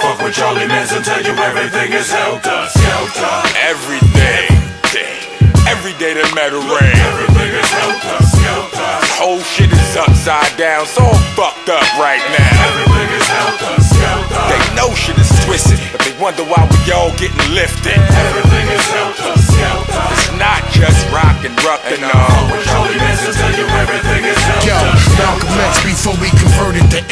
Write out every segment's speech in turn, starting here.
Fuck with Charlie Manson, tell you everything is helter skelter. Every day, every day the metal rain. Everything is helter skelter. Whole shit is upside down, so I'm fucked up right now. Everything is helter skelter. They know shit is twisted, but they wonder why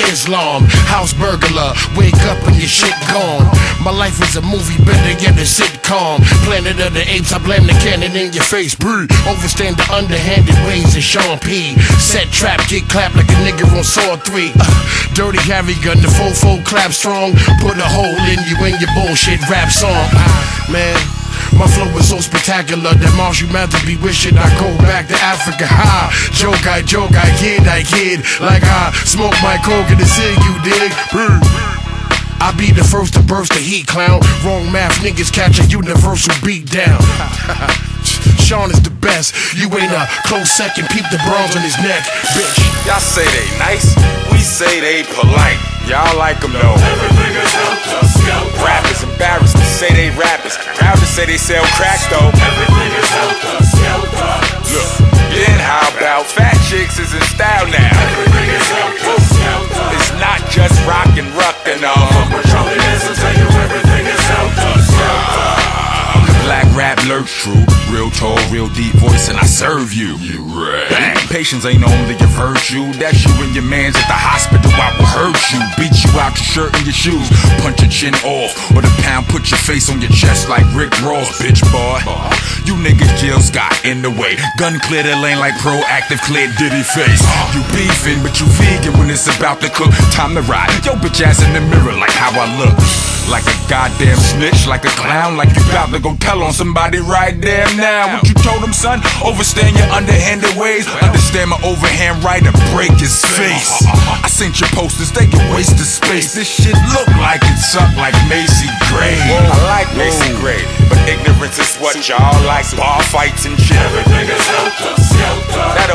Islam. House burglar, wake up and your shit gone. My life is a movie, better yet a sitcom. Planet of the Apes, I blame the cannon in your face. Breathe. Overstand the underhanded ways of Sean P. Set trap, get clapped like a nigga on Saw 3. Uh, dirty Harry gun, the fofo clap strong. Put a hole in you in your bullshit rap song. Ah, man. My spectacular that Marshall Mathers be wishing I go back to Africa. Ha! Joke, I joke, I kid, I kid. Like I smoke my coke in the city, you dig? Brr. I be the first to burst the heat, clown. Wrong math, niggas catch a universal beat down. Sean is the best. You ain't a close second. Peep the bronze on his neck, bitch. Y'all say they nice, we say they polite. Y'all like them though. Everything is helter skelter. Rappers embarrassed to say they rappers. Rappers say they sell crack though. Everything is helter skelter. Look, then how about fat chicks is in style now? Everything is helter skelter. It's not just rock and rock and all. Fuck with Charlie Manson, tell you everything is helter skelter. Black rap lurks true, real tall, real deep voice, and I serve you. You right. Patience ain't only your virtue. That's you and your mans at the hospital. I will hurt you, beat out your shirt and your shoes, punch your chin off, or the pound put your face on your chest like Rick Ross, bitch boy. You niggas Jill Scott in the way. Gun clear the lane like Proactiv clear Diddy face. You beefing, but you vegan when it's about to cook. Time to ride. Yo, bitch ass in the mirror like how I look. Like a goddamn snitch, like a clown, like you about to go tell on somebody right damn now. What you told him, son? Overstand your underhanded ways. Understand my overhand right and break his face. I seen your posters, they can waste the space. This shit look like it's up like Macy Gray. I like Macy Gray, but ignorance is what y'all like. Bar fights and shit. Everything is helter skelter. That